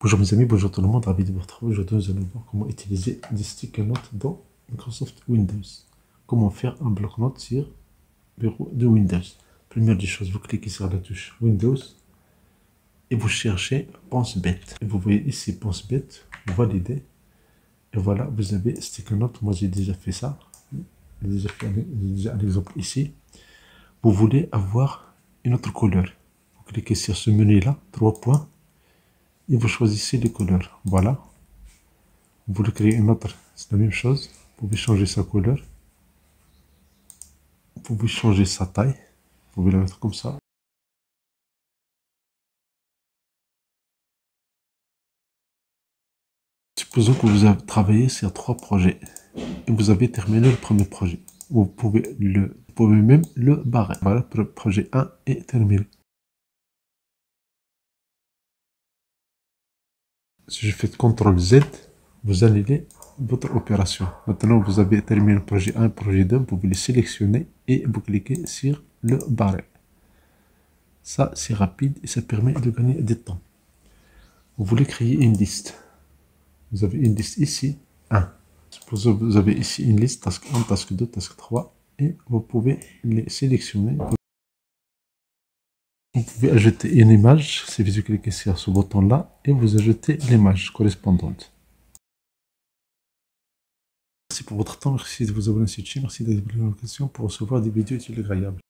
Bonjour mes amis, bonjour tout le monde, ravi de vous retrouver. Aujourd'hui, nous allons voir comment utiliser des stick notes dans Microsoft Windows. Comment faire un bloc-notes sur bureau de Windows. Première des choses, vous cliquez sur la touche Windows et vous cherchez Pense Bête. Et vous voyez ici Pense Bête, vous validez. Et voilà, vous avez stick note. Moi, j'ai déjà fait ça. J'ai déjà fait un exemple ici. Vous voulez avoir une autre couleur. Vous cliquez sur ce menu-là, trois points et vous choisissez les couleurs. Voilà. Vous voulez créer une autre, c'est la même chose. Vous pouvez changer sa couleur. Vous pouvez changer sa taille. Vous pouvez la mettre comme ça. Supposons que vous avez travaillé sur trois projets et vous avez terminé le premier projet. Vous pouvez, le, vous pouvez même le barrer. Voilà, projet 1 est terminé. Si je fais CTRL Z, vous annulez votre opération. Maintenant, vous avez terminé le projet 1, projet 2, vous pouvez le sélectionner et vous cliquez sur le barré. Ça, c'est rapide et ça permet de gagner du temps. Vous voulez créer une liste. Vous avez une liste ici, 1. Vous avez ici une liste, task 1, task 2, task 3, et vous pouvez les sélectionner. Vous pouvez ajouter une image, si vous cliquez sur ce bouton-là, et vous ajoutez l'image correspondante. Merci pour votre temps, merci de vous abonner à cette chaîne, merci d'être la pour recevoir des vidéos utiles et agréables.